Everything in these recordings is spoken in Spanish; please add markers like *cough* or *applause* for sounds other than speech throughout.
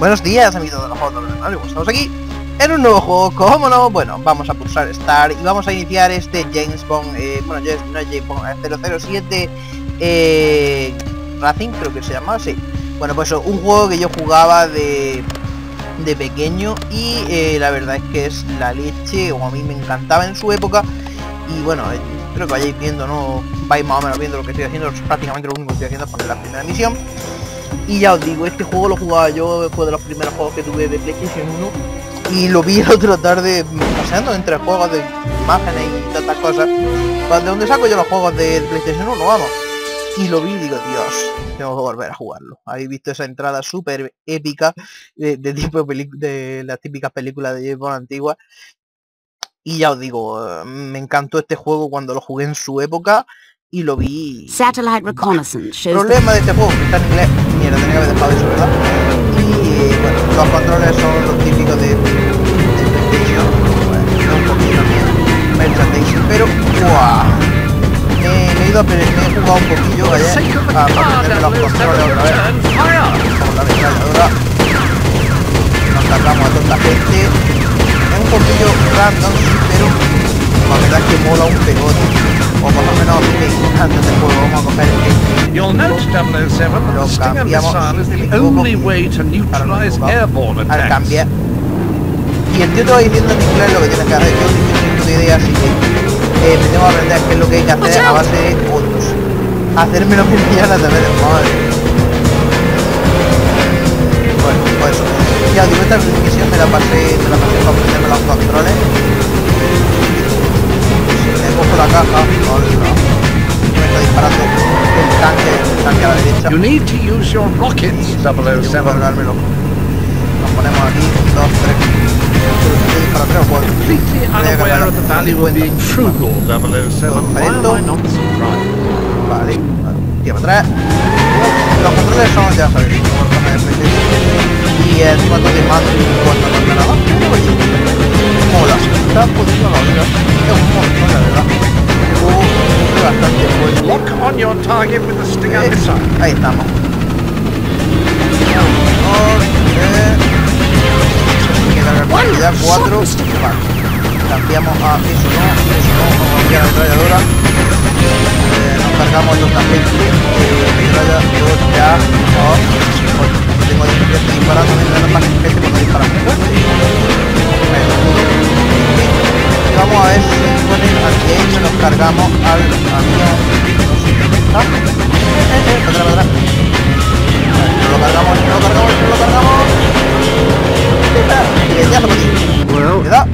Buenos días amigos de los juegos normales, estamos aquí en un nuevo juego, ¿cómo no? Bueno, vamos a pulsar Start y vamos a iniciar este James Bond, eh, bueno, no es James Bond, 007 eh, Racing creo que se llama, sí. Bueno, pues un juego que yo jugaba de, de pequeño y eh, la verdad es que es la leche, o a mí me encantaba en su época y bueno, eh, creo que vayáis viendo, ¿no? Vais más o menos viendo lo que estoy haciendo, es prácticamente lo único que estoy haciendo es poner la primera misión y ya os digo, este juego lo jugaba yo, fue de los primeros juegos que tuve de PlayStation 1 y lo vi el otro tarde paseando entre juegos de imágenes y tantas cosas. Pues, ¿De donde saco yo los juegos de PlayStation 1? Vamos. Y lo vi y digo, Dios, tengo que volver a jugarlo. Habéis visto esa entrada súper épica de, tipo de las típicas películas de James antiguas. Y ya os digo, me encantó este juego cuando lo jugué en su época y lo vi. Satellite reconnaissance shows Problema de este juego, que está en inglés. Tenía que haber dejado eso, 007 that the Stinger missile is the only way to neutralize airborne attacks. Al cambiar. Y el tío te va diciendo en inglés lo que tienes que hacer. Yo no tengo idea, así que eh, me tengo que aprender qué es lo que hay que hacer a base de otros. Hacerme lo que pillan a través de madre. Bueno, pues. Ya digo, esta misión me la pasé, me la pasé para aprenderme los controles cojo la caja, hola. Me está disparando tanque, el tanque a la derecha. You need to use your rockets, 007. cargármelo. Nos ponemos aquí, dos, tres. Para. Completely unaware of the value of being frugal, 007. Why am I not surprised? Vale, tira para atrás. Los controles son, ya sabéis, y el cuando de mando cuando no nada. Mola, está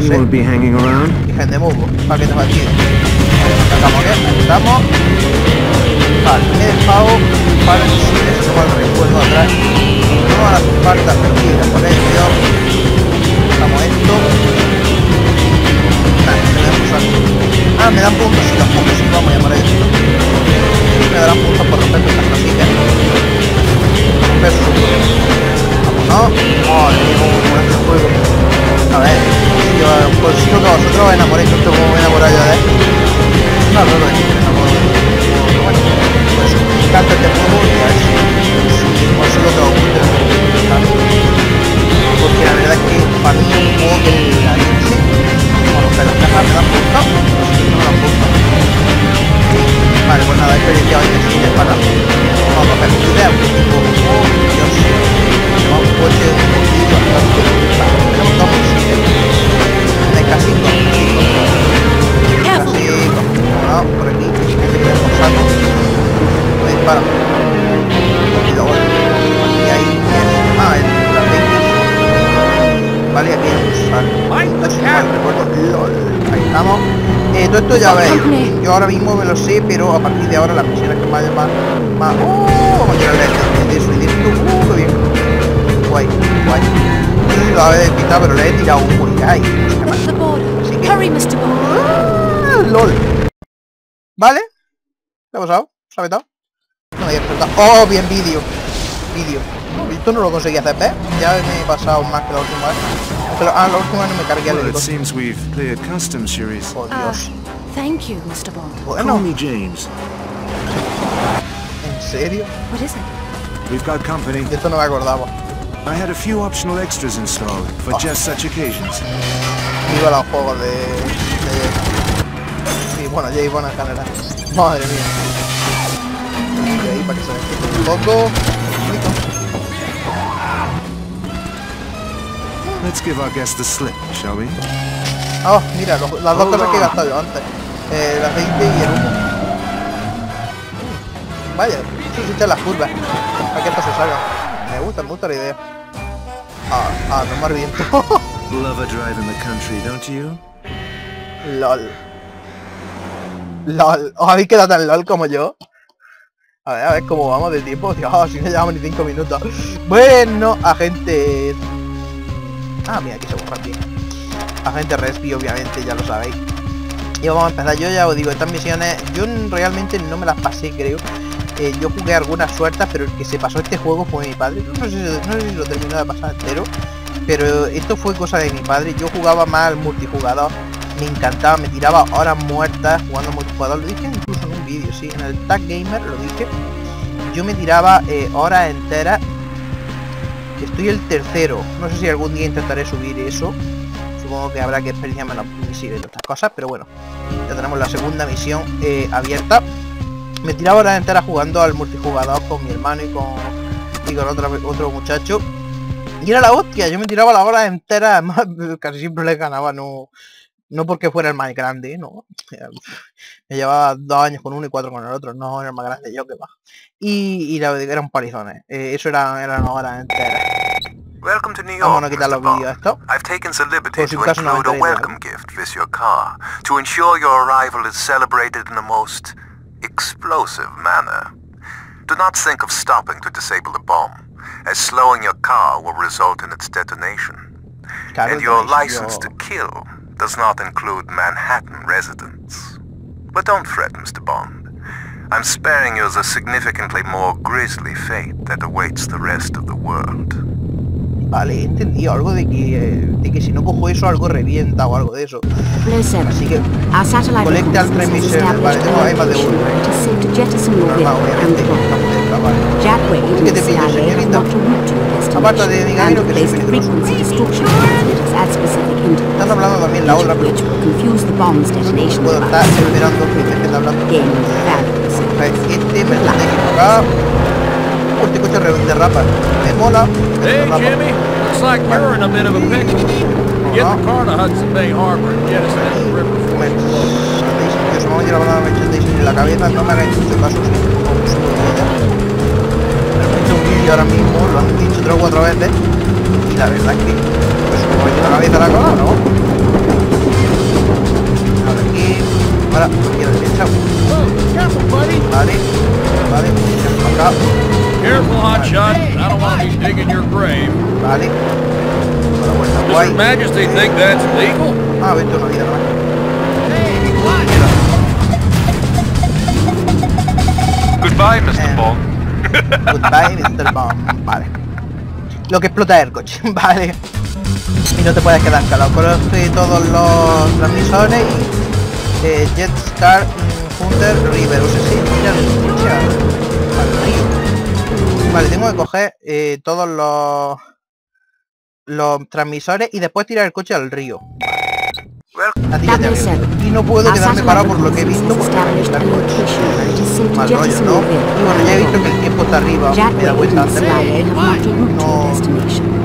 Well, you won't be hanging around. Y gente mugo, para que te vacíe. Sacamos bien, estamos. Vale, he dejado para el si no mal recuerdo atrás. No a las faltas perdidas por ello Vamos esto. Nah, me puntos ah me dan puntos si los puntos si vamos a llamar a esto. Me darán puntos por romper estas casillas. Romper su vamos no oh llevo un este juego a ver yo consigo que vosotros os enamoréis esto como me enamorado yo de él no no no bueno pues encanta este juego y a ver si consigo porque la verdad es que para mí un juego que la leche, bueno, que las cajas me dan punto, no dan. Vale, pues nada, experiencia hoy en cine para vamos a un tipo, oh Dios, un coche por aquí, que es saco, me dispara, y aquí hay, ah, el Vale, aquí hay un salto. Ahí estamos. Eh, todo esto ya veis. Yo ahora mismo me lo sé, pero a partir de ahora las misiones que más más. más ¡Oh! Vamos a tirarle de eso y de esto. ¡Uh! ¡Qué bien! Guay, guay. No sé si lo habéis quitado, pero le he tirado un guay. Así que. ¡Ah! ¡Lol! ¿Vale? ¿Qué ha pasado? ¿Se ha vetado? No me había ¡Oh! Bien, vídeo. Vídeo. Esto no lo conseguí hacer, ¿ves? Ya me he pasado más que la última vez. Pero, ah, la última vez no me cargué el well, it seems we've cleared customs, Cherise. Oh, Dios. Uh, thank you, Mr. Bond. Bueno. Call me James. ¿En serio? What is it? We've got company. De esto no me acordaba. I had a few optional extras installed for Oh. just such occasions. Viva los juegos de... de... Sí, bueno, Bond en general. Madre mía. Y ahí para que se un poco. Let's give our guest the slip, shall we? Oh, mira, los- las dos cosas que he gastado yo antes. Eh, el aceite y el humo. Vaya, eso echan las curvas. Para que esto se salga. Me gusta, me gusta la idea. Ah, ah, no me reviento. *laughs* Love a drive in the country, don't you? LOL. LOL. ¿Os habéis quedado tan LOL como yo? A ver, a ver cómo vamos de tiempo. Dios, *laughs* si no llevamos ni 5 minutos. Bueno, agente... Ah, mira, aquí se borra bien. Agente Respi, obviamente, ya lo sabéis. Y vamos a empezar. Yo ya os digo, estas misiones, yo realmente no me las pasé, creo. Eh, yo jugué algunas suertas, pero el que se pasó este juego fue mi padre. No sé, si- lo terminó de pasar entero. Pero esto fue cosa de mi padre. Yo jugaba más al multijugador. Me encantaba, me tiraba horas muertas jugando multijugador. Lo dije incluso en un vídeo, sí, en el Tag Gamer lo dije. Yo me tiraba eh, horas enteras. Estoy el tercero. No sé si algún día intentaré subir eso. Supongo que habrá que experienciar menos misiles y otras cosas, pero bueno. Ya tenemos la segunda misión eh, abierta. Me tiraba horas enteras jugando al multijugador con mi hermano y con, y con otro, otro muchacho. Y era la hostia, yo me tiraba las horas enteras, además *laughs* casi siempre le ganaba, no, no porque fuera el más grande, no. *laughs* Me llevaba dos años con uno y cuatro con el otro, no era el más grande yo que va. Y, y la eran palizones, eh, eso era, eran horas enteras. Welcome to New Vamos a York, quitar los vídeos esto. I've taken the liberty si to acaso no include a welcome gift with your car to ensure your arrival is celebrated in a most explosive manner. Do not think of stopping to disable the bomb, as slowing your car will result in its detonation. Claro, and your license to kill does not include Manhattan residents. But don't fret, Mr. Bond. I'm sparing you the significantly more grisly fate that awaits the rest of the world. Vale, he entendido algo de que, de que si no cojo eso algo revienta o algo de eso. Flow 7. Así que Conecta al transmisor, vale, tengo ahí más de uno. normal, obviamente, the bomb. estamos dentro, vale. Jack Wade ¿Qué and te pillo, señorita? blocked a route to your Aparte de mi camino, que soy peligroso. Están hablando también la otra, pero detonation puedo estar esperando que me estés hablando. Este me lo tengo que tocar. Este coche re- derrapa. Me mola. Hey, derrapa. Jimmy. Looks like you're in a bit of a pickle. Get the car to Hudson Bay Harbor and jettison it in the river before Me-. Yo se me la merchandising en la cabeza, no me hagáis mucho caso pongo un solo de ella. Un ahora mismo, lo han dicho tres o cuatro veces, y la verdad es que pues me ha metido la cabeza la cola, ¿no? Ahora aquí, ahora aquí a la derecha, vale, vale, acá, Careful, hotshot. I don't want to be digging your grave. vale, Does. Her Majesty think that's legal? Ah, vete una vida. Goodbye, Mr. Eh. Bond. *laughs* Goodbye, Mr. Bomb. Vale. Lo que explota es el coche, *laughs* vale. Y no te puedes quedar calado. Conoce todos los transmisores y eh, Jet Star mm, Hunter River. O sea, sí, mira el Vale, tengo que coger eh, todos los los transmisores y después tirar el coche al río. Y no puedo quedarme parado por lo que he visto porque me el coche. to Mal rollo, ¿no? Y bueno, ya he visto que el tiempo está arriba. Me da the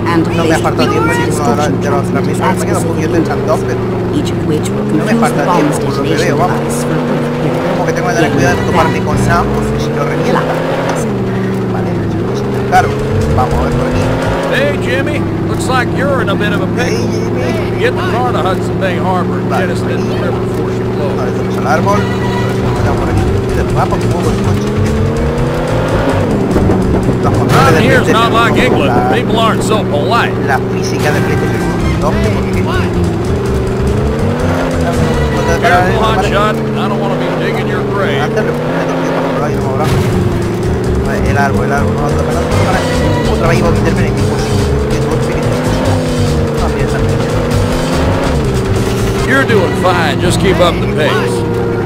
antes. No me placed falta tiempo ninguno de los- transmisores. Me queda un poquito en dos, pero No me falta tiempo, por lo que veo, vamos. como que tengo que tener cuidado de toparme con nada porque si no revienta. Vamos a ver por aquí. Hey, Jimmy. Looks like you're in a bit of a Hey, pickle. Jimmy. Get the car to Hudson Bay Harbor and Vale, jettison it in the river before she blows. Vale, tenemos el árbol. Vamos por aquí. Mira, va por poco el coche. Los controles Around de here's not like England. People aren't so polite. La física de PlayStation 2, porque... Careful, hotshot. I don't want to be digging your grave. El árbol, el árbol, no ando pelando. Vale, Otra vez iba a meterme en el mismo sitio. Que todo espíritu. No piensa en mí. You're doing fine. Just keep up the pace.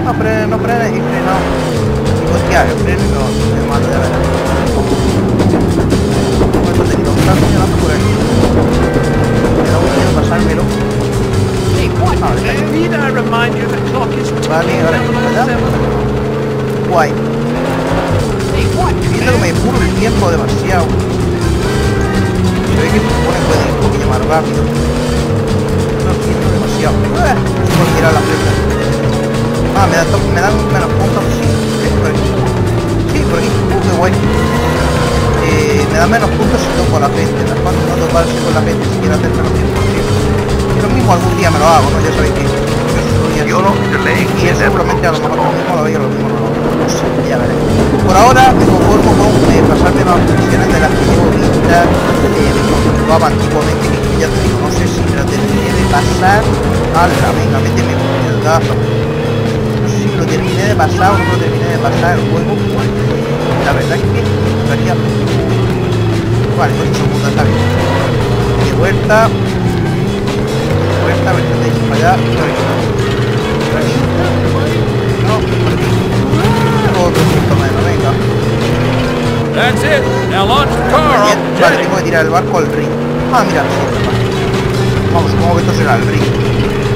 No frenes, no frenes y freno. Digo, hostia, el freno no, me mato de verdad. ¿Cuánto he tenido? ¿Cuánto he tenido? por aquí. Me da un miedo pasármelo. Vale, Need I remind viendo que me puro el tiempo demasiado. Se ve que supone que puede ir un poquillo más rápido. No siento demasiado. Eh, tirar la. Ah, me, da me dan menos puntos. Sí, ¿eh? por aquí. Sí, por aquí. Uh, qué guay. Eh, me dan menos puntos si toco la gente. Las cosas no tocarse con la gente si quiero hacer menos tiempo. Sí. Yo lo mismo algún día me lo hago, ¿no? Ya sabéis que yo soy. YOLO delaying Y eso seguramente a lo mejor lo mismo lo lo mismo no no sé, ya veré. Por ahora me conformo con eh, pasarme las misiones de las que llevo vistas, eh, me comprobaba antiguamente que ya te digo, no sé si me lo terminé de pasar. ¡Hala! Venga, méteme el gato. No sé si lo terminé de pasar o no lo terminé de pasar el juego. La verdad es que estaría... Vale, 8 segundos, está bien. De vuelta. De vuelta, a ver si para allá. Por tirar el barco al ring. Ah, mira. Vamos, supongo que esto será el ring.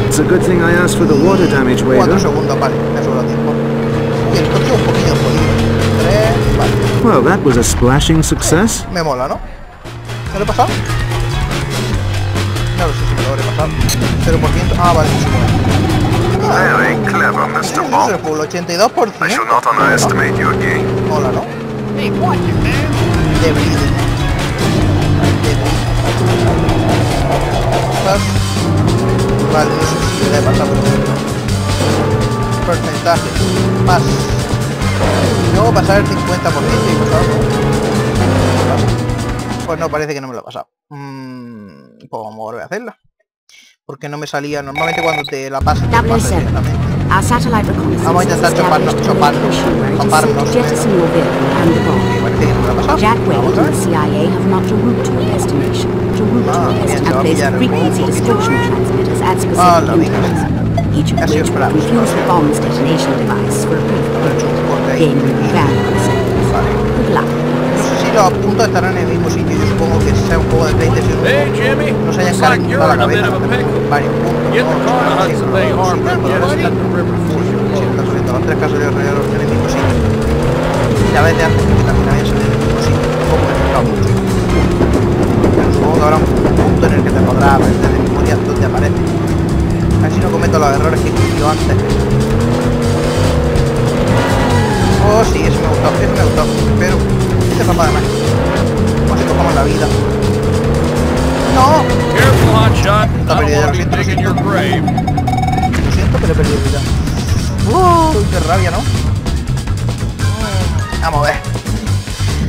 It's a good thing I asked for the water damage Cuatro waiver. segundos, vale, me sobra tiempo. Y el coche un poquillo jodido. Tres, vale. Well, that was a splashing success. Me mola, ¿no? ¿Me lo he pasado? No lo sé si me lo habré pasado. 0%. Ah, vale, no. Very clever, Mr. Es Bond. full, 82%. I shall not underestimate your game. Mola, ¿no? Hey, watch it, man. Vale, sé si le he pasado. Porcentaje. Más. Luego pasar el 50% y pasar, ¿no? Pues no, parece que no me lo he pasado. Mm, pues vamos a volver a hacerla. Porque no me salía normalmente cuando te la pasas. te pasa W7. directamente. Our satellite reconnaissance Vamos a intentar choparnos, a choparnos, choparnos, to jettison your vehicle and the bomb. Ha pasado. Jack Wade a and the CIA have mapped a route to your destination, to route Ah, test bien, and a place frequency distortion transmitters at specific intervals, each of which will esperamos, confuse the bomb's detonation device for a brief gaining valuable. Good luck. Sé si los puntos estarán en el mismo sitio. Yo supongo que sea un juego de PlayStation 1. Hey, Jimmy. No se hayan calentado la a cabeza. a. Varios puntos. Get the ¿no? car to Sí, Hudson no, Bay sí, Harbor no, and no, jettison sí. it in the river before you Sí, blow. está subiendo los tres casos de alrededor en el mismo sitio. Y la vez de antes que también habían salido en el mismo sitio. Tampoco me he fijado mucho. Que te podrá aprender de memoria donde aparece. A ver si no cometo los errores que he cometido antes. Oh, sí, eso me gustó, eso me gustó. Pero, este papá de más. Como si cojamos la vida. No, Está don't perdida, want lo siento, pero he perdido vida. Uy, qué rabia, ¿no? Vamos a ver.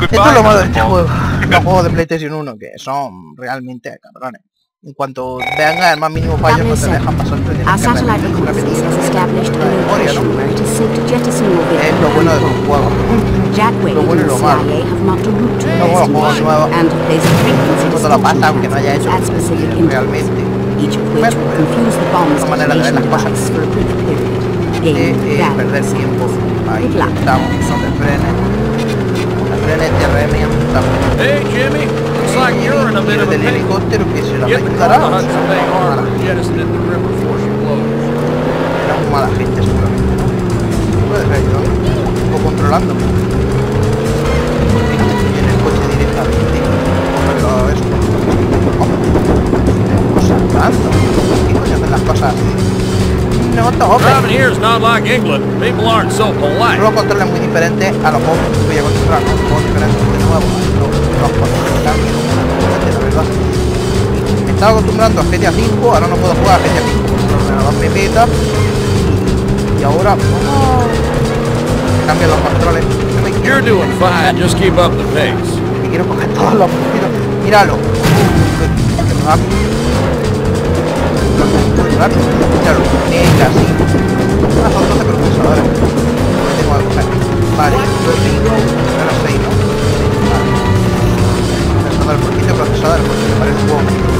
Esto es lo malo de este juego. Los juegos de PlayStation 1, que son realmente cabrones. En cuanto venga el más mínimo fallo, no te W7. dejan pasar. Es lo bueno de los juegos. Lo bueno y lo malo. CIA have mapped a route to your Luego los juegos nuevos. te lo pasa aunque no haya hecho realmente. confuse the bomb's una manera de ver las cosas. de eh, valuable perder tiempo. Ahí estamos, no te frenes. No te frenes, te remian, estamos. Hey, Jimmy. Looks like you're in a bit of a del pickle. helicóptero que se la she blows. Era muy mala gente seguramente, ¿no? Puede ser yo, o controlando. En el coche directamente. Pero eso. Cosas tanto. ¿Qué coño hacen las cosas así? No tope. Driving here is not like England. People aren't so polite. Controles muy diferentes a los que voy a controlar, de nuevo. Los, los estaba acostumbrando a GTA 5, ahora no puedo jugar a GTA 5 porque el me peta. Y ahora, oh, cambian los controles. You're doing fine. Just keep up the pace. me quiero coger todos los mira, Míralo. Míralo. Venga, sí. Ah, son 12 procesadores. No tengo que coger. Vale, lo he. Ahora 6, ¿no? Vale. Procesador, ¿por qué dice procesador? Porque me parece un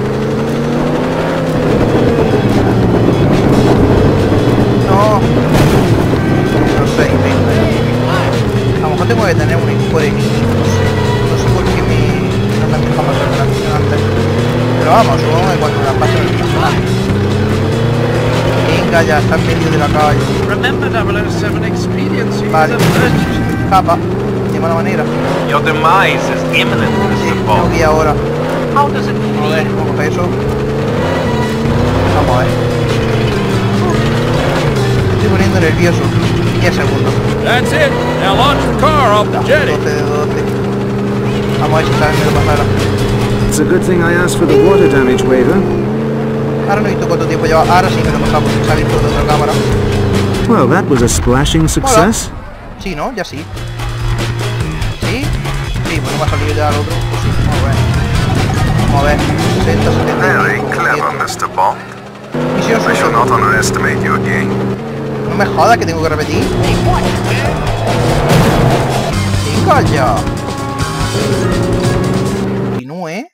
No. No sé, venga. A lo mejor tengo que tener un equipo de equipo, no sé. No sé por qué me... no me deja pasar misión antes. Pero vamos, supongo que cuando la pase el personaje. Venga ya, está en medio de la calle. Remember 007 expediency is Vale. Escapa. De mala manera. Your demise is imminent, Sí, tengo Bond. que ir ahora. Eso? Vamos a ver. Me estoy poniendo nervioso. 10 segundos. That's it. Now launch the car off the jetty. Vamos a ver si esta vez pasará. It's a good thing I asked for the water damage waiver. Ahora no he visto cuánto tiempo lleva. Ahora sí me lo he pasado porque se ha visto de otra cámara. Well, that was a splashing success. Sí, ¿no? Ya sí. ¿Sí? Sí, bueno, va a salir ya el otro. Pues sí, vamos a ver. Vamos a ver. 60, 70. Very clever, Mr. Bond. Misión I shall not underestimate you again. No me jodas que tengo que repetir. Venga ya. Continúe.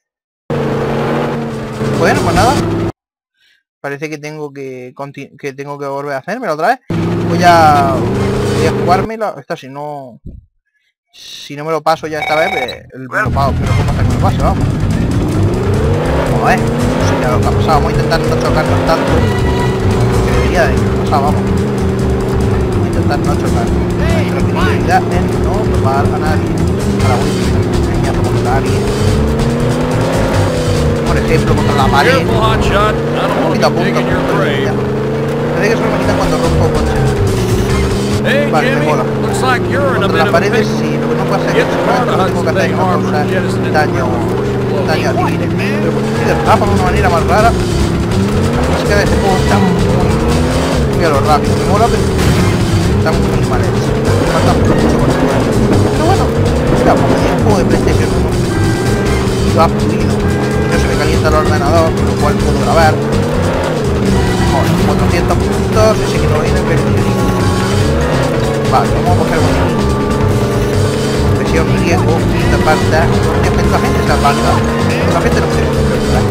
Bueno, pues nada. Parece que tengo que que tengo que volver a hacérmelo otra vez. Voy a voy a jugármela. Esta si no si no me lo paso ya esta vez, el- me lo pago, pero cómo hacer que me lo pase, vamos. Vamos ver. No sé qué ha pasado. Voy a intentar no chocarnos tanto. Que debería de pasar, vamos. Intentar no chocar. Nuestra prioridad es no topar a nadie. Ahora voy a alguien. Por ejemplo, contra la pared. Poquito to a punto. Parece que solo me cuando rompo coches. Vale, Jimmy. mola. Contra las paredes sí, lo que no Get es que tengo que es no causar daño, daño a civiles. Pero derrapa de una manera más rara. La música de este juego está muy, muy a lo rápido. Me mola, pero está muy mal hecho. Me falta mucho por. Pero bueno, mira, como es un juego de PlayStation 1 y va fluido. Y no se me calienta el ordenador, con lo cual puedo grabar. Ahora, 400 puntos, ese que no viene en versión Vale, vamos a coger botiquín. Presión riesgo, esta aparta. ¿Qué la gente se aparta? La gente no quiere ¿verdad?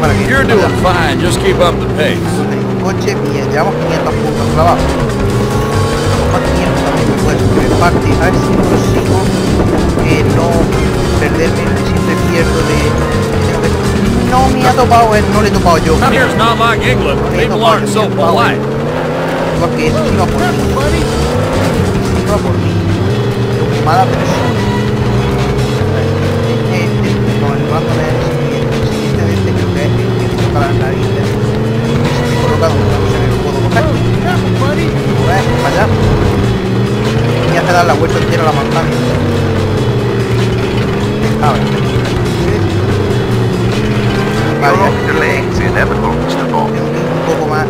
Para que You're doing fine. Just keep up the pace. Coche, bien, llevamos 500 puntos clavados. Más 500 también, pues. A ver si consigo que no perderme, siempre pierdo de... No me ha topado él, no le he topado yo. England. People aren't so polite. Porque eso iba por mí. Por mala persona. Para allá. Y hace dar la vuelta entera a la manzana. A ver. Vale, que un poco más.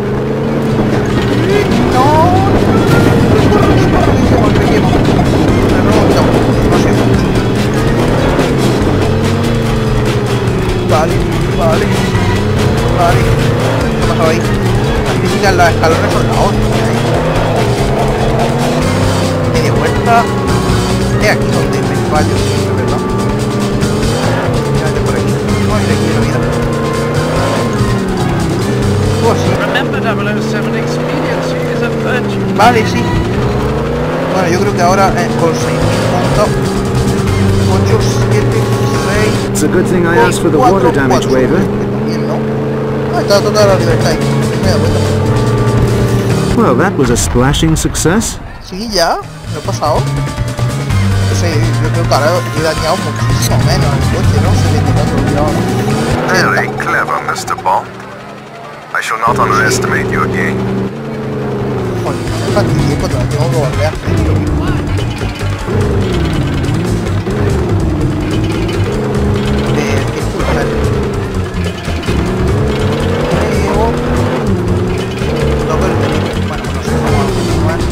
Ahora eh, con 6.000 puntos. 8, 7, 6. It's a good thing I asked for the water damage waiver. ¿no? Está toda la libertad ahí. Me da cuenta. Well, that was a splashing success. Sí, ya. Lo he pasado. No yo creo que ahora he dañado muchísimo menos el coche, ¿no? 74 ya. Very clever, Mr. Bond. I shall not underestimate you again. Fastidié porque lo tengo que volver a hacer. Eh. Bueno.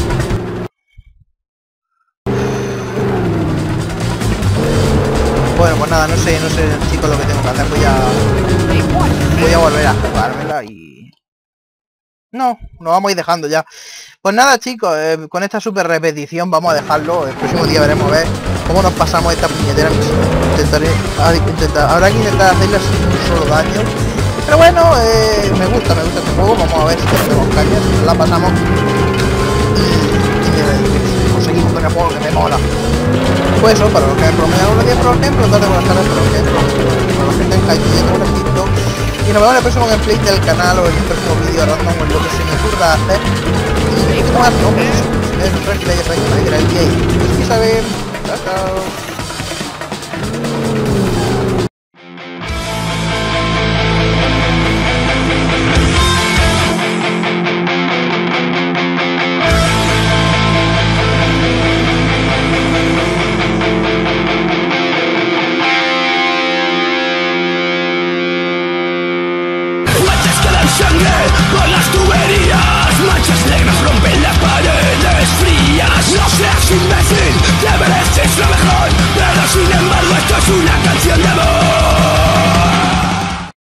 Bueno, pues nada, no sé, no sé chicos lo que tengo que hacer. Voy a... Voy a volver a jugármela y... No, nos vamos a ir dejando ya. Pues nada chicos, eh, con esta super repetición vamos a dejarlo. El próximo día veremos a ver cómo nos pasamos esta puñetera. Intentaré, intentar, habrá que intentar hacerle sin un solo daño. Pero bueno, eh, me gusta, me gusta este juego. Vamos a ver si tenemos cañas, si la pasamos. Y, conseguimos con el juego que me mola. Pues eso, para los que promedian unos días por ejemplo, tarde buenas tardes, para los que para los que estén cayendo ratito. Y nos vemos en el próximo gameplay del canal o en el próximo vídeo random o en lo que se me ocurra hacer. Y más, no, pues, si ya sabéis que me alegra el y, saben.